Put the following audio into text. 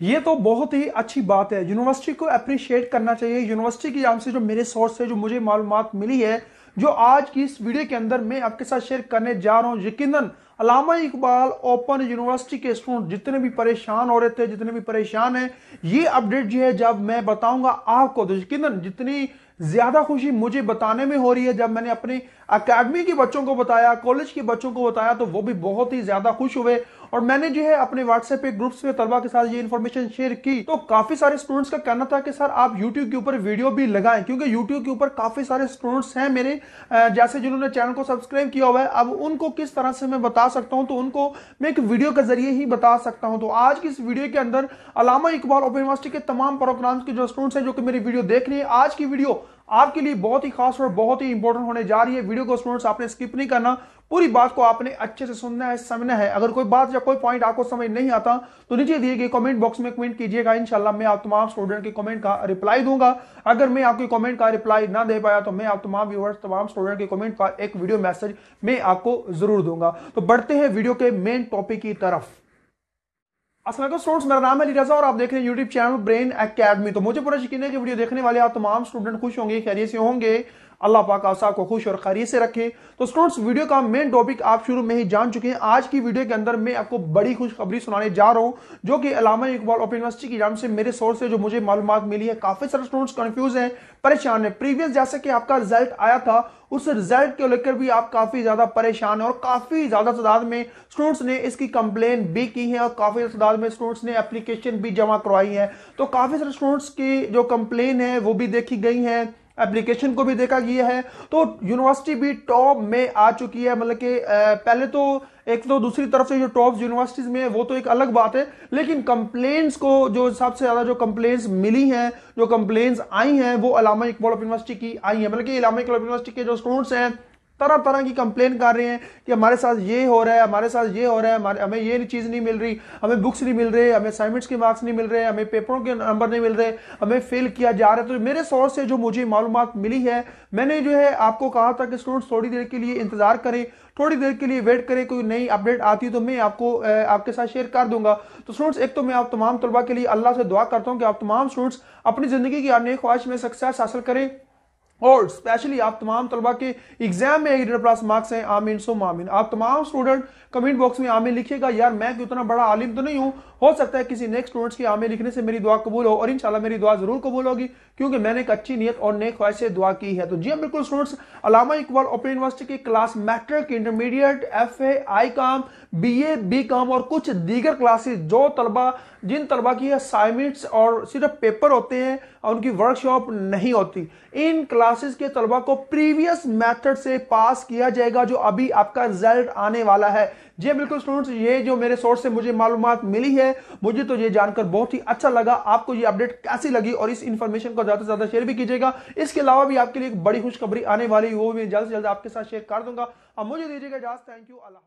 ये तो बहुत ही अच्छी बात है। यूनिवर्सिटी को अप्रिशिएट करना चाहिए। यूनिवर्सिटी की जान से जो मेरे सोर्स से, जो मुझे मालूम मिली है, जो आज की इस वीडियो के अंदर मैं आपके साथ शेयर करने जा रहा हूँ। यकीन अलामा इकबाल ओपन यूनिवर्सिटी के स्टूडेंट जितने भी परेशान हो रहे थे, जितने भी परेशान हैं, ये अपडेट जो है, जब मैं बताऊँगा आपको तो यकीन जितनी ज़्यादा खुशी मुझे बताने में हो रही है। जब मैंने अपने अकेडमी के बच्चों को बताया कॉलेज के बच्चों को बताया तो वो भी बहुत ही ज़्यादा खुश हुए। और मैंने जो है अपने व्हाट्सएप पे ग्रुप्स में तलबा के साथ ये इन्फॉर्मेशन शेयर की। तो काफ़ी सारे स्टूडेंट्स का कहना था कि, सर, आप यूट्यूब के ऊपर वीडियो भी लगाएँ। क्योंकि यूट्यूब के ऊपर काफ़ी सारे स्टूडेंट्स हैं मेरे जैसे जिन्होंने चैनल को सब्सक्राइब किया हुआ है। अब उनको किस तरह से मैं बता सकता हूँ तो उनको मैं एक वीडियो के ज़रिए ही बता सकता हूँ। तो आज की इस वीडियो के अंदर अलामा इकबाल ओपन यूनिवर्सिटी के तमाम प्रोग्राम के जो स्टूडेंट्स हैं, जो कि मेरी वीडियो देख रही है, आज की वीडियो आपके लिए बहुत ही खास और बहुत ही इंपॉर्टेंट होने जा रही है। वीडियो को स्टूडेंट्स आपने स्किप नहीं करना। पूरी बात को आपने अच्छे से सुनना है, समझना है। अगर कोई बात या कोई पॉइंट आपको समझ नहीं आता तो नीचे दिए गए कमेंट बॉक्स में कमेंट कीजिएगा। इंशाल्लाह मैं आप तमाम स्टूडेंट के कमेंट का रिप्लाई दूँगा। अगर मैं आपके कमेंट का रिप्लाई ना दे पाया तो मैं आप तमाम व्यूवर्स तमाम स्टूडेंट के कमेंट का एक वीडियो मैसेज मैं आपको ज़रूर दूँगा। तो बढ़ते हैं वीडियो के मेन टॉपिक की तरफ़। असल स्टूडेंट्स, मेरा नाम है लीराजा और आप देख रहे हैं यूट्यूब चैनल ब्रेन एकेडमी। तो मुझे पूरा यकीन है कि वीडियो देखने वाले आप तमाम स्टूडेंट खुश होंगे, खैरियत से होंगे। अल्लाह पाक आप सबको खुश और खैरियत से रखे। तो स्टूडेंट्स वीडियो का मेन टॉपिक आप शुरू में ही जान चुके हैं। आज की वीडियो के अंदर मैं आपको बड़ी खुशखबरी सुनाने जा रहा हूँ, जो कि अलामा इकबाल ओपन यूनिवर्सिटी की जान से मेरे सोर्स से, जो मुझे मालूम मिली है। काफ़ी सारे स्टूडेंट्स कंफ्यूज हैं, परेशान है। प्रीवियस जैसे कि आपका रिज़ल्ट आया था, उस रिज़ल्ट को लेकर भी आप काफ़ी ज़्यादा परेशान है और काफ़ी ज़्यादा तादाद में स्टूडेंट्स ने इसकी कंप्लेन भी की है और काफ़ी तादाद में स्टूडेंट्स ने एप्लीकेशन भी जमा करवाई है। तो काफ़ी सारे स्टूडेंट्स की जो कंप्लेन है, वो भी देखी गई है। एप्लीकेशन को भी देखा गया है। तो यूनिवर्सिटी भी टॉप में आ चुकी है मतलब कि पहले तो एक तो दूसरी तरफ़ से जो टॉप यूनिवर्सिटीज में है, वो तो एक अलग बात है, लेकिन कंप्लेंट्स को जो सबसे ज़्यादा जो कंप्लेंट्स मिली हैं, जो कंप्लेंट्स आई हैं, वो अलामा इकबाल यूनिवर्सिटी की आई है। मतलब कि अलामा इकबाल यूनिवर्सिटी के जो स्टूडेंट्स हैं तरह तरह की कंप्लेन कर रहे हैं कि हमारे साथ ये हो रहा है, हमारे साथ ये हो रहा है हमें ये चीज़ नहीं मिल रही, हमें बुक्स नहीं मिल रहे, हमें असाइनमेंट्स के मार्क्स नहीं मिल रहे, हमें पेपरों के नंबर नहीं मिल रहे, हमें फेल किया जा रहा है। तो मेरे सोर्स से जो मुझे मालूम मिली है, मैंने जो है आपको कहा था कि स्टूडेंट्स थोड़ी देर के लिए इंतज़ार करें, थोड़ी देर के लिए वेट करें, कोई नई अपडेट आती तो मैं आपको आपके साथ शेयर कर दूँगा। तो स्टूडेंट्स एक तो मैं आप तमाम तलबा के लिए अल्लाह से दुआ करता हूँ कि आप तमाम स्टूडेंट्स अपनी ज़िंदगी की अन्य ख्वाहिश में सक्सेस हासिल करें। और स्पेशली आप तमाम तलबा के एग्ज़ाम में एग्रेड प्लस मार्क्स हैं आमीन सो मामिन आप तमाम स्टूडेंट कमेंट बॉक्स में आमीन लिखिएगा यार मैं उतना बड़ा आलिम तो नहीं हूँ? हो सकता है किसी नेक्स्ट स्टूडेंट्स की आमीन लिखने से मेरी दुआ कबूल हो और इंशाल्लाह मेरी दुआ ज़रूर कबूल होगी क्योंकि मैंने एक अच्छी नीयत और नेक ख्वाहिश से दुआ की है। तो जी हाँ, बिल्कुल students Allama Iqbal open university की class matric intermediate F A I com B A B काम और कुछ दीगर क्लासेस जो तलबा जिन तलबा की असाइनमेंट्स और सिर्फ़ पेपर होते हैं और उनकी वर्कशॉप नहीं होती। इन क्लासेस के तलबा को प्रीवियस मेथड से पास किया जाएगा जो अभी आपका रिज़ल्ट आने वाला है। जी हाँ, बिल्कुल स्टूडेंट्स ये जो मेरे सोर्स से मुझे मालूम मिली है मुझे तो ये जानकर बहुत ही अच्छा लगा। आपको ये अपडेट कैसी लगी और इस इन्फॉर्मेशन को ज़्यादा से ज़्यादा शेयर भी कीजिएगा। इसके अलावा भी आपके लिए एक बड़ी खुशखबरी आने वाली वो भी जल्द से जल्द आपके साथ शेयर कर दूँगा। अब मुझे दीजिएगा थैंक यू अल्लाह